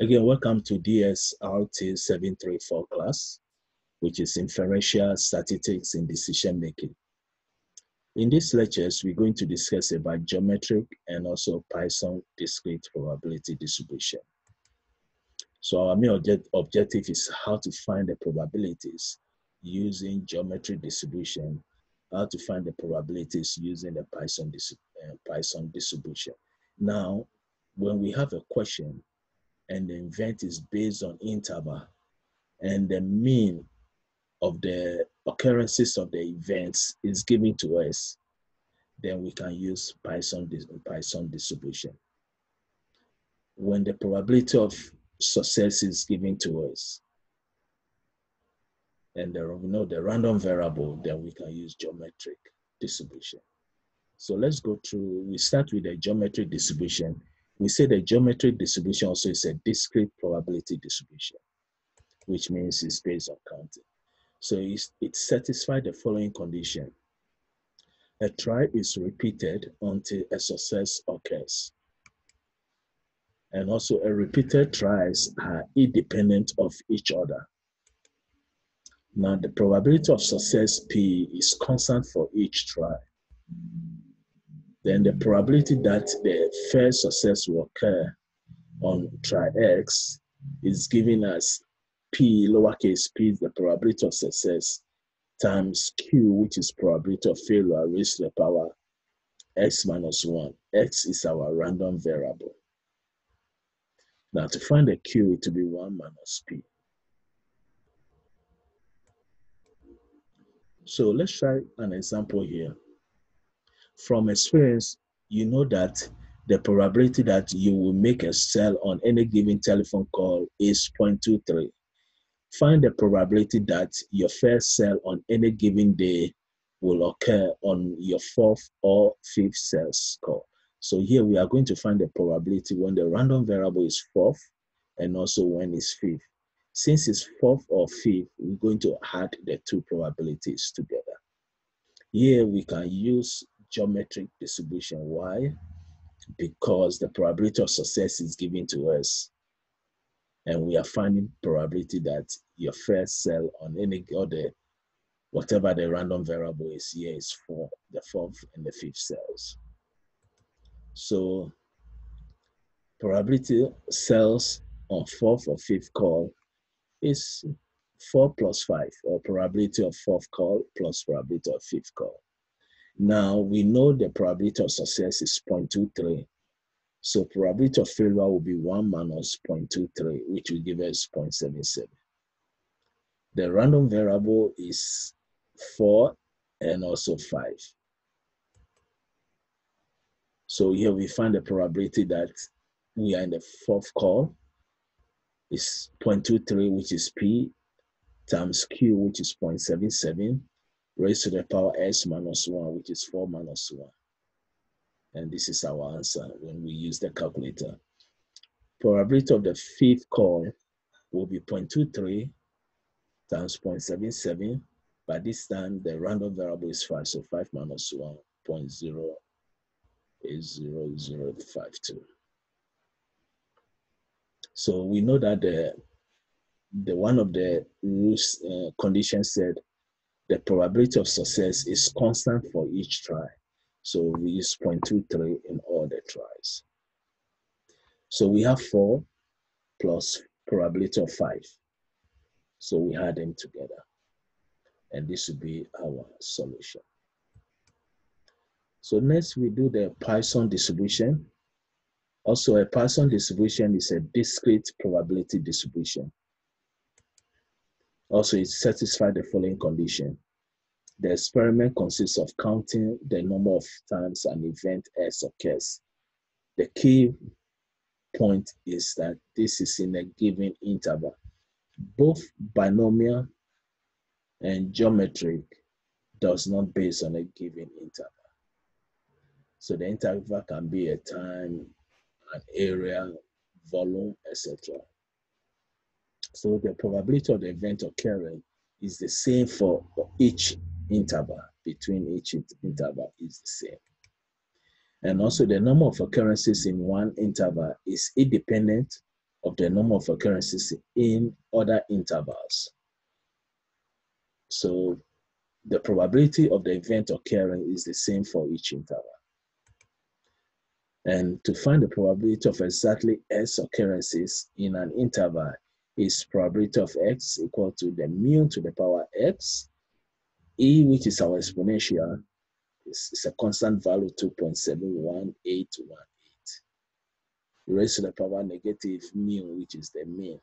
Again, welcome to DSRT 734 class, which is Inferential Statistics in Decision Making. In these lectures, we're going to discuss about geometric and also Poisson discrete probability distribution. So our main object, objective is how to find the probabilities using geometric distribution, how to find the probabilities using the Poisson, uh, Poisson distribution. Now, when we have a question, and the event is based on interval and the mean of the occurrences of the events is given to us, then we can use Poisson, Poisson distribution. When the probability of success is given to us, and the, we know the random variable, then we can use geometric distribution. So let's go through, we start with the geometric distribution we say the geometric distribution also is a discrete probability distribution, which means it's based on counting. So it satisfies the following condition. A try is repeated until a success occurs. And also a repeated tries are independent of each other. Now the probability of success P is constant for each try then the probability that the first success will occur on try X is giving us P, lowercase p, is the probability of success, times Q, which is probability of failure raised to the power X minus 1. X is our random variable. Now to find the Q, it will be 1 minus P. So let's try an example here from experience, you know that the probability that you will make a sale on any given telephone call is 0.23. Find the probability that your first sale on any given day will occur on your fourth or fifth sales call. So here we are going to find the probability when the random variable is fourth and also when it's fifth. Since it's fourth or fifth, we're going to add the two probabilities together. Here we can use geometric distribution. Why? Because the probability of success is given to us. And we are finding probability that your first cell on any other, whatever the random variable is here is for the fourth and the fifth cells. So probability cells on fourth or fifth call is 4 plus 5, or probability of fourth call plus probability of fifth call. Now we know the probability of success is 0.23. So probability of failure will be 1 minus 0.23, which will give us 0.77. The random variable is 4 and also 5. So here we find the probability that we are in the fourth call is 0.23, which is P, times Q, which is 0.77, raised to the power s minus 1, which is 4 minus 1. And this is our answer when we use the calculator. Probability of the fifth call will be 0.23 times 0.77. By this time, the random variable is 5, so 5 minus 1, 0.0 is 0052. So we know that the, the one of the rules uh, conditions said the probability of success is constant for each try. So we use 0.23 in all the tries. So we have 4 plus probability of 5. So we add them together. And this would be our solution. So next we do the Poisson distribution. Also a Poisson distribution is a discrete probability distribution. Also, it satisfies the following condition. The experiment consists of counting the number of times an event S occurs. The key point is that this is in a given interval. Both binomial and geometric does not base on a given interval. So the interval can be a time, an area, volume, etc. So the probability of the event occurring is the same for each interval between each interval is the same. And also the number of occurrences in one interval is independent of the number of occurrences in other intervals. So the probability of the event occurring is the same for each interval. And to find the probability of exactly S occurrences in an interval is probability of x equal to the mu to the power x, e which is our exponential, is, is a constant value 2.71818 raised to the power negative mu, which is the mean,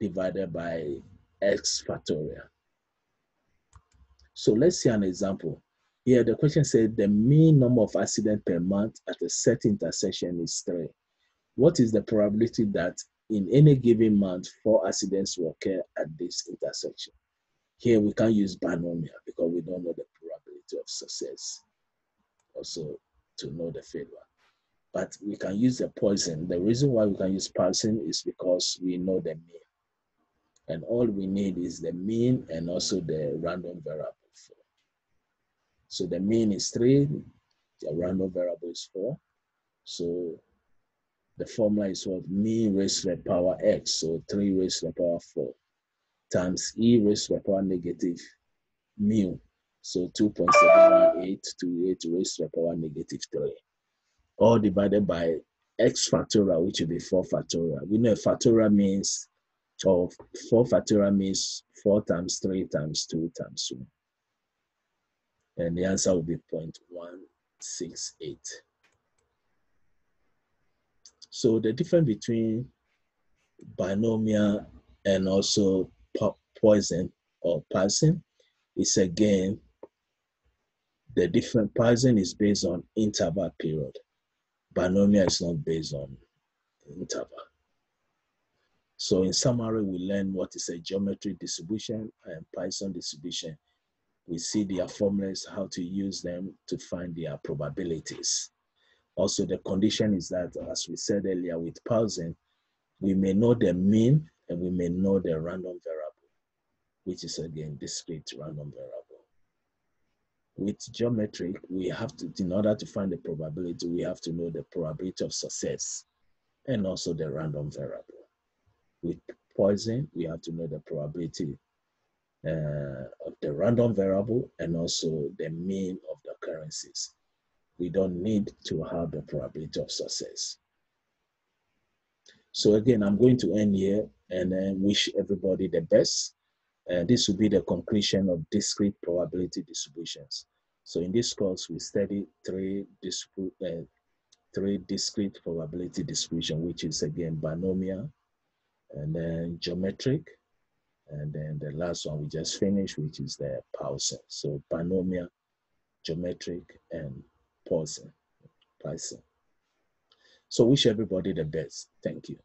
divided by x factorial. So let's see an example. Here, the question said the mean number of accidents per month at a set intersection is three. What is the probability that in any given month, four accidents will occur at this intersection? Here, we can't use binomial because we don't know the probability of success. Also, to know the failure. But we can use the Poisson. The reason why we can use Poisson is because we know the mean. And all we need is the mean and also the random variable. four. So the mean is 3, the random variable is 4. So the formula is what? Mean raised to the power x, so 3 raised to the power 4, times e raised to the power negative mu, so 2.718 to 8 raised to the power negative 3, all divided by x factorial, which will be 4 factorial. We know factorial means, or 4 factorial means 4 times 3 times 2 times 1 and the answer will be 0.168. So the difference between binomial and also po Poisson or Poisson is again the different Poisson is based on interval period. Binomial is not based on interval. So in summary, we learn what is a geometric distribution and Poisson distribution we see their formulas, how to use them to find their probabilities. Also, the condition is that, as we said earlier with Poisson, we may know the mean and we may know the random variable, which is again discrete random variable. With geometric, we have to, in order to find the probability, we have to know the probability of success and also the random variable. With Poisson, we have to know the probability uh, of the random variable and also the mean of the occurrences. We don't need to have the probability of success. So again, I'm going to end here and then wish everybody the best. And this will be the conclusion of discrete probability distributions. So in this course, we study three, uh, three discrete probability distribution, which is again binomial, and then geometric, and then the last one we just finished, which is the Poisson. So binomial, geometric, and Poisson. So wish everybody the best. Thank you.